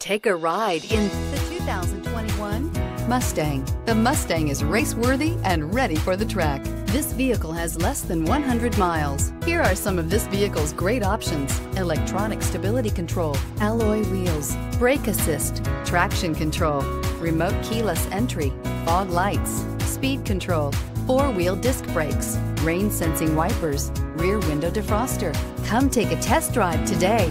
Take a ride in the 2021 Mustang. The Mustang is race-worthy and ready for the track. This vehicle has less than 100 miles. Here are some of this vehicle's great options. Electronic stability control, alloy wheels, brake assist, traction control, remote keyless entry, fog lights, speed control, four-wheel disc brakes, rain sensing wipers, rear window defroster. Come take a test drive today.